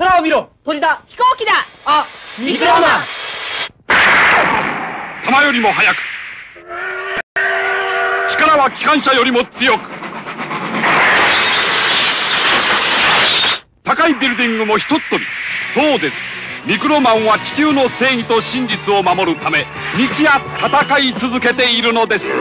空を見ろ鳥だ。飛行機だ。あミクロマン。弾よりも速く。力は機関車よりも強く。高いビルディングもひとっ飛びそうです。ミクロマンは地球の正義と真実を守るため日夜戦い続けているのです。